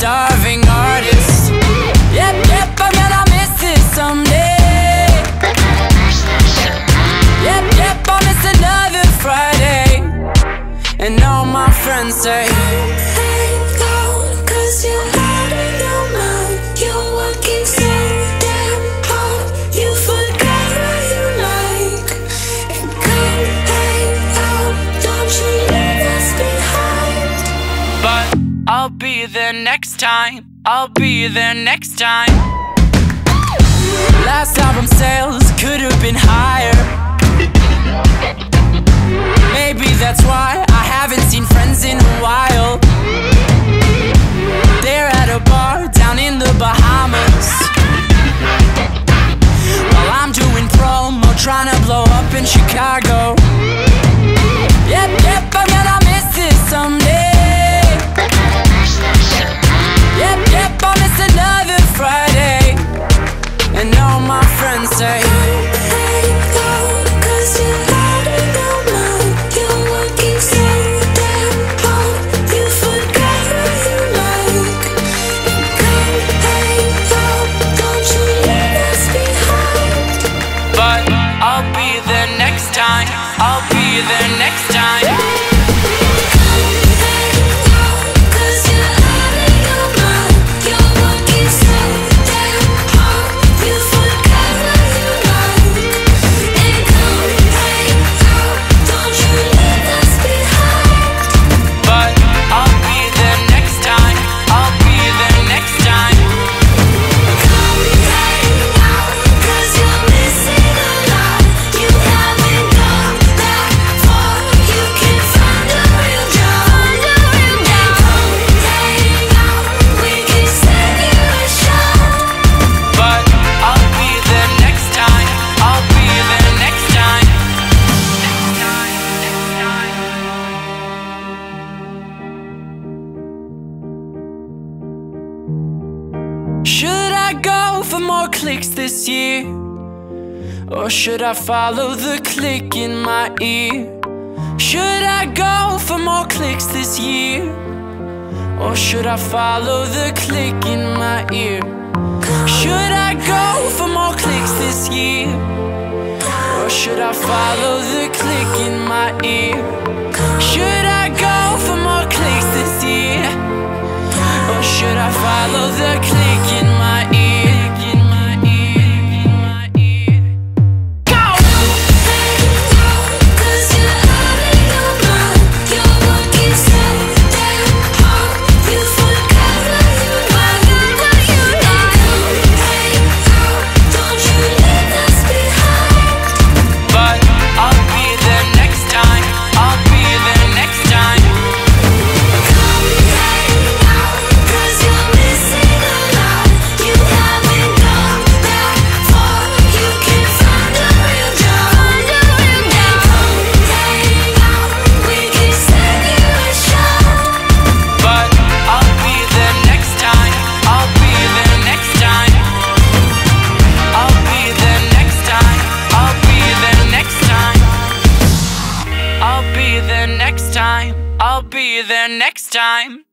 starving artist. Yep, yep, I'm gonna miss it someday. Yep, yep, I'll miss another Friday. And all my friends say I'll be there next time. I'll be there next time. I'll be there next time. Should I go for more clicks this year? Or should I follow the click in my ear? Should I go for more clicks this year? Or should I follow the click in my ear? Should I go for more clicks this year? Or should I follow the click? I'll be there next time.